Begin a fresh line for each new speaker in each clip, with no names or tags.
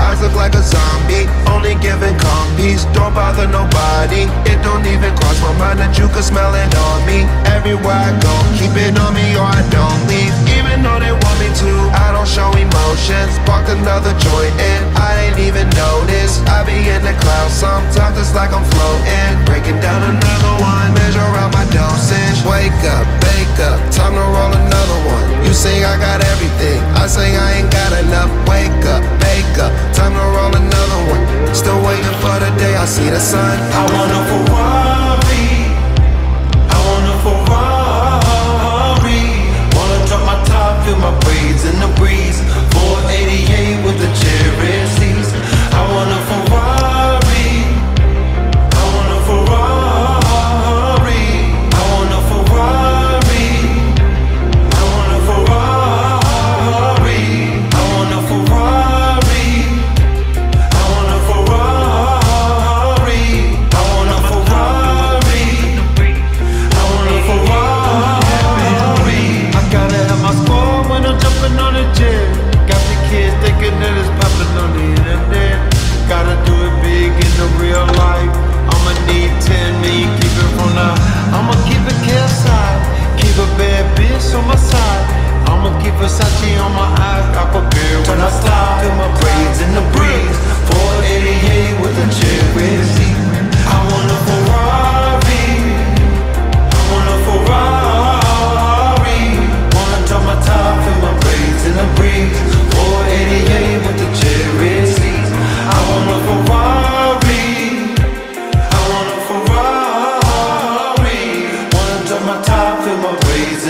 Eyes look like a zombie, only giving compies. Don't bother nobody, it don't even cross my mind That you could smell it on me. Everywhere I go, keep it on me or I don't leave. Even though they want me to, I don't show emotions. Spark another joint and I ain't even noticed. I be in the clouds sometimes, it's like I'm floating. Breaking down another one, measure out my dosage. Wake up, bake up, time to roll another one. You say I got everything, I say I ain't got enough. Wake up. Still waiting for the day I see the sun.
I want a Ferrari.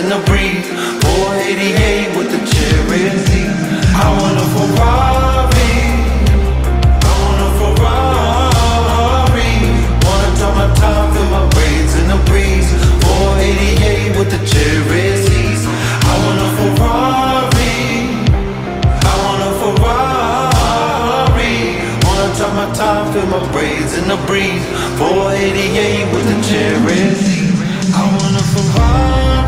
in the breeze. 488 with the cherry I want a Ferrari. I want a Ferrari. Wanna tie my top, feel my braids in the breeze. 488 with the cherry I want a Ferrari. I want a Ferrari. Wanna tie my tie, feel my braids in the breeze. 488 with the cherries. I want a Ferrari.